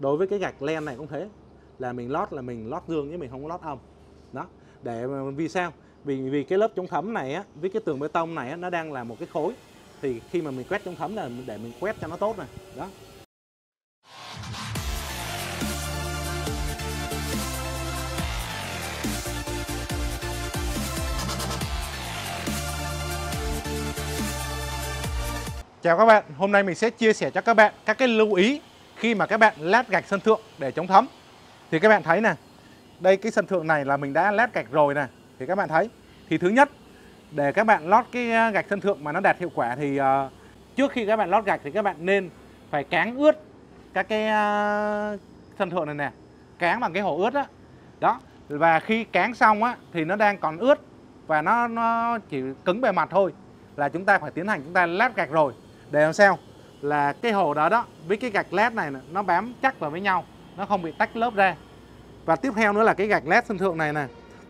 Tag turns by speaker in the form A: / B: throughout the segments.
A: đối với cái gạch len này cũng thế. Là mình lót là mình lót dương chứ mình không có lót âm đó. Để vì sao? Vì vì cái lớp chống thấm này á với cái tường bê tông này á, nó đang là một cái khối. Thì khi mà mình quét chống thấm là để mình quét cho nó tốt này. Đó. Chào các bạn, hôm nay mình sẽ chia sẻ cho các bạn các cái lưu ý khi mà các bạn lát gạch sân thượng để chống thấm. Thì các bạn thấy nè, đây cái sân thượng này là mình đã lát gạch rồi nè. Thì các bạn thấy, thì thứ nhất để các bạn lót cái ờ, gạch sân thượng mà nó đạt hiệu quả thì uh, trước khi các bạn lót gạch thì các bạn nên phải cáng ướt các cái uh, sân thượng này nè, cáng bằng cái hồ ướt đó. Đó. Và khi cáng xong á thì nó đang còn ướt và nó nó chỉ cứng bề mặt thôi là chúng ta phải tiến hành chúng ta lát gạch rồi để làm sao là cái hồ đó đó, với cái gạch led này nó bám chắc vào với nhau, nó không bị tách lớp ra. Và tiếp theo nữa là cái gạch led sân thượng này nè.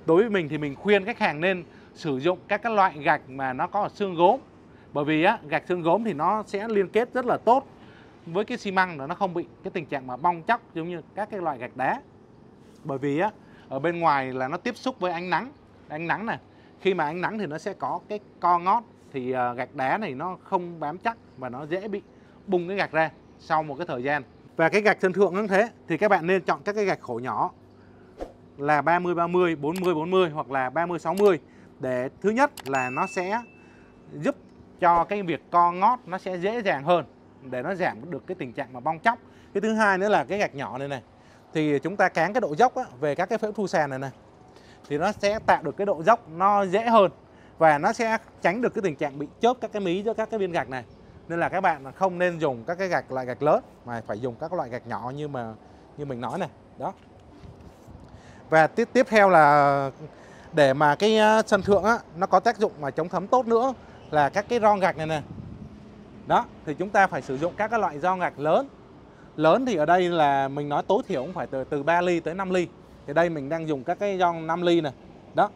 A: Đối với mình thì mình khuyên khách hàng nên sử dụng các cái loại gạch mà nó có ở xương gốm. Bởi vì á, gạch xương gốm thì nó sẽ liên kết rất là tốt với cái xi măng là nó không bị cái tình trạng mà bong chóc giống như các cái loại gạch đá. Bởi vì á, ở bên ngoài là nó tiếp xúc với ánh nắng. Ánh nắng này khi mà ánh nắng thì nó sẽ có cái co ngót thì ờ, gạch đá này nó không bám chắc và nó dễ bị bung cái gạch ra sau một cái thời gian và cái gạch sân thượng cũng thế thì các bạn nên chọn các cái gạch khổ nhỏ là 30 30, 40 40 hoặc là 30 60 để thứ nhất là nó sẽ giúp cho cái việc co ngót nó sẽ dễ dàng hơn để nó giảm được cái tình trạng mà bong chóc. Cái thứ hai nữa là cái gạch nhỏ này này thì chúng ta cán cái độ dốc á, về các cái phễu thu sàn này này thì nó sẽ tạo được cái độ dốc nó dễ hơn và nó sẽ tránh được cái tình trạng bị chớp các cái mí giữa các cái viên gạch này nên là các bạn không nên dùng các cái gạch, loại gạch lớn, mà phải dùng các loại gạch nhỏ như mà, như mình nói này. Đó. Và tiếp tiếp theo là để mà cái sân thượng á, nó có tác dụng mà chống thấm tốt nữa là các cái ron gạch này nè. Đó, thì chúng ta phải sử dụng các cái loại ron gạch lớn. Lớn thì ở đây là mình nói tối thiểu cũng phải từ từ 3 ly tới 5 ly. Thì đây mình đang dùng các cái ron 5 ly này đó.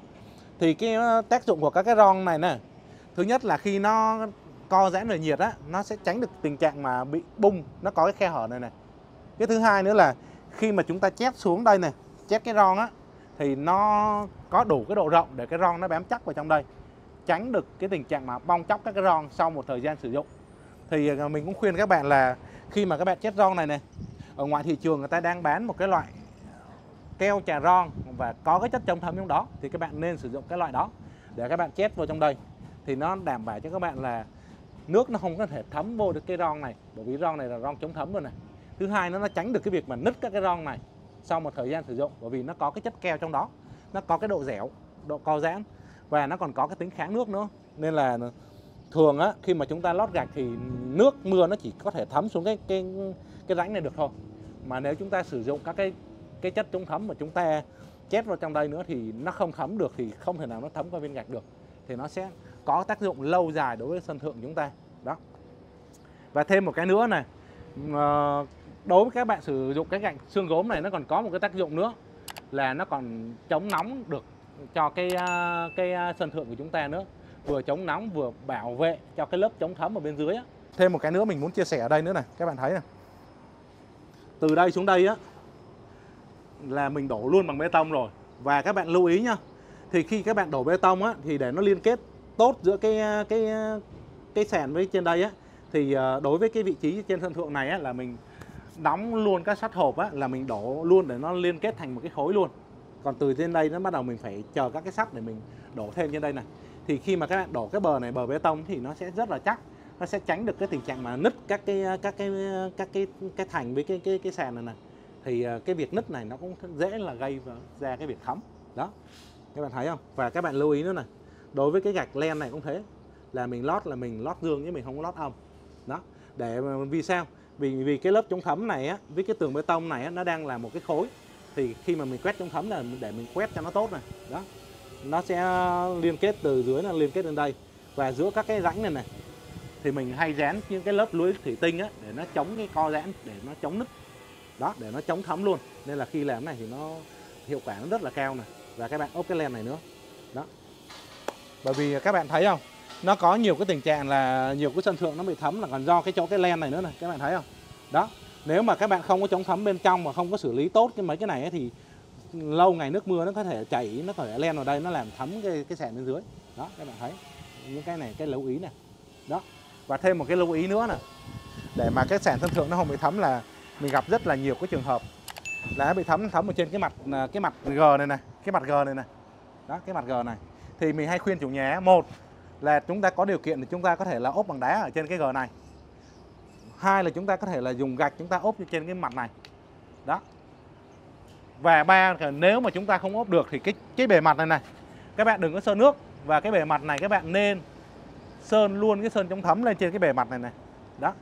A: Thì cái tác dụng của các cái ron này nè, thứ nhất là khi nó co giãn về nhiệt á, nó sẽ tránh được tình trạng mà bị bung, nó có cái khe hở này này. Cái thứ hai nữa là khi mà chúng ta chét xuống đây này chét cái ron á, thì nó có đủ cái độ rộng để cái ron nó bám chắc vào trong đây, tránh được cái tình trạng mà bong chóc các cái ron sau một thời gian sử dụng. Thì à, mình cũng khuyên các bạn là khi mà các bạn chét ron này này, ở ngoài thị trường người ta đang bán một cái loại keo trà ron và có cái chất chống thấm trong đó, thì các bạn nên sử dụng cái loại đó để các bạn chét vào trong đây. Thì nó đảm bảo cho các bạn là nước nó không có thể thấm vô được cái ron này, bởi vì ron này là ron chống thấm rồi này. Thứ hai, nó nó tránh được cái việc mà nứt các cái ron này sau một thời gian sử dụng, bởi vì nó có cái chất keo trong đó, nó có cái độ dẻo, độ co giãn, và nó còn có cái tính kháng nước nữa. Nên là thường á, khi mà chúng ta lót gạch thì nước mưa nó chỉ có thể thấm xuống cái cái cái rãnh này được thôi. Mà nếu chúng ta sử dụng các cái cái chất chống thấm mà chúng ta chét vào trong đây nữa thì nó không thấm được thì không thể nào nó thấm qua viên gạch được. Thì nó sẽ có tác dụng lâu dài đối với sân thượng chúng ta. Đó. Và thêm một cái nữa này ờ, đối với các bạn sử dụng cái gạch xương gốm này, nó còn có một cái tác dụng nữa là nó còn chống nóng được cho cái ờ, cái ờ, sân thượng của chúng ta nữa. Vừa chống nóng vừa bảo vệ cho cái lớp chống thấm ở bên dưới á. Thêm một cái nữa mình muốn chia sẻ ở đây nữa này, các bạn thấy này. Từ đây xuống đây á, là mình đổ luôn bằng bê tông rồi. Và các bạn lưu ý nhá, thì khi các bạn đổ bê tông á, thì để nó liên kết tốt giữa cái à, cái à, cái sàn với trên đây á, thì à, đối với cái vị trí trên sân thượng này á, là mình đóng luôn các sắt hộp á, là mình đổ luôn để nó liên kết thành một cái khối luôn. Còn từ trên đây nó bắt đầu mình phải chờ các cái sắt để mình đổ thêm trên đây này. Thì khi mà các bạn đổ cái bờ này, bờ bê tông thì nó sẽ rất là chắc, nó sẽ tránh được cái tình trạng mà nứt các cái các cái các cái cái thành với cái cái cái sàn này này thì cái việc nứt này nó cũng dễ là gây ra cái việc thấm. Đó, các bạn thấy không? Và các bạn lưu ý nữa này đối với cái gạch len này cũng thế. Là mình lót là mình lót dương chứ mình không có lót âm đó. Để vì sao? Vì vì cái lớp chống thấm này á với cái tường bê tông này á, nó đang là một cái khối. Thì khi mà mình quét chống thấm là để mình quét cho nó tốt này. Đó. Nó sẽ liên kết từ dưới là liên kết lên đây. Và giữa các cái rãnh này này thì mình hay dán những cái lớp lưới thủy tinh á để nó chống cái co giãn để nó chống nứt. Đó để nó chống thấm luôn. Nên là khi làm này thì nó hiệu quả nó rất là cao này và các bạn ốp cái len này nữa. Đó bởi vì các bạn thấy không? Nó có nhiều cái tình trạng là nhiều cái sân thượng nó bị thấm là còn do cái chỗ cái len này nữa này các bạn thấy không? Đó nếu mà các bạn không có chống thấm bên trong mà không có xử lý tốt cái mấy cái này ấy, thì lâu ngày nước mưa nó có thể chảy nó có thể len vào đây nó làm thấm cái cái sàn bên dưới. Đó các bạn thấy những cái này cái lưu ý này đó và thêm một cái lưu ý nữa nè. Để mà cái sàn sân thượng nó không bị thấm là mình gặp rất là nhiều cái trường hợp là nó bị thấm thấm ở trên cái mặt à, cái mặt G này này cái mặt G này này đó cái mặt G này thì mình hay khuyên chủ nhà một là chúng ta có điều kiện thì chúng ta có thể là ốp bằng đá ở trên cái gờ này. Hai là chúng ta có thể là dùng gạch chúng ta ốp trên cái mặt này. Đó. Và ba là nếu mà chúng ta không ốp được thì cái cái bề mặt này này các bạn đừng có sơn nước. Và cái bề mặt này các bạn nên sơn luôn cái sơn chống thấm lên trên cái bề mặt này này. Đó.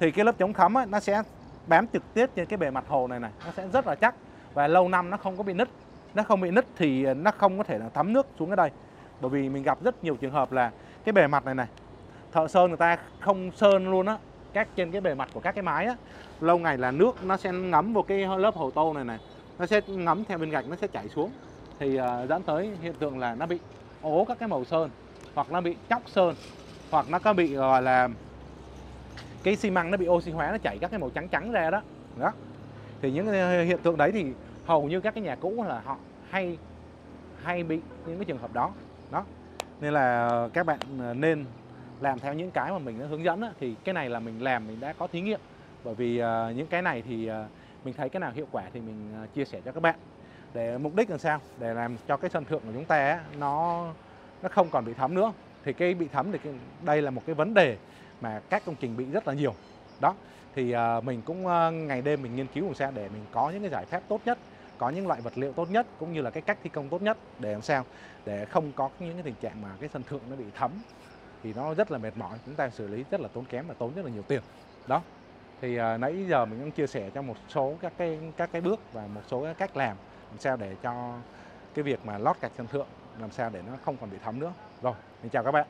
A: Thì cái lớp chống thấm ấy, nó sẽ bám trực tiếp trên cái bề mặt hồ này này. Nó sẽ rất là chắc và lâu năm nó không có bị nứt. Nó không bị nứt thì à, nó không có thể là thấm nước xuống ở đây bởi vì mình gặp rất nhiều trường hợp là cái bề mặt này này thợ sơn người ta không sơn luôn á các trên cái bề mặt của các cái mái á lâu ngày là nước nó sẽ ngấm vào cái lớp hồ tô này này nó sẽ ngấm theo bên gạch nó sẽ chảy xuống. Thì uh, dẫn tới hiện tượng là nó bị ố các cái màu sơn hoặc nó bị chóc sơn hoặc nó có bị gọi là cái xi măng nó bị oxy hóa nó chảy các cái màu trắng trắng ra đó. Đó. Thì những cái ờ, hiện tượng đấy thì hầu như các cái nhà cũ là họ hay hay bị những cái trường hợp đó đó. Nên là các bạn ờ, nên làm theo những cái mà mình đã hướng dẫn thì cái này là mình làm mình đã có thí nghiệm. Bởi vì uh, những cái này thì uh, mình thấy cái nào hiệu quả thì mình uh, chia sẻ cho các bạn. Để mục đích làm sao? Để làm cho cái sân thượng của chúng ta nó nó không còn bị thấm nữa. Thì cái bị thấm thì cái, đây là một cái vấn đề mà các công trình bị rất là nhiều. Đó. Thì uh, mình cũng uh, ngày đêm mình nghiên cứu làm sao để mình có những cái giải pháp tốt nhất có những loại vật liệu tốt nhất cũng như là cái cách thi công tốt nhất để làm sao để không có những cái tình trạng mà cái sân thượng nó bị thấm. Thì nó rất là mệt mỏi chúng ta xử lý rất là tốn kém và tốn rất là nhiều tiền. Đó thì à, nãy giờ mình cũng chia sẻ cho một số các cái các cái bước và một số các cách làm làm sao để cho cái việc mà lót gạch sân thượng làm sao để nó không còn bị thấm nữa. Rồi mình chào các bạn.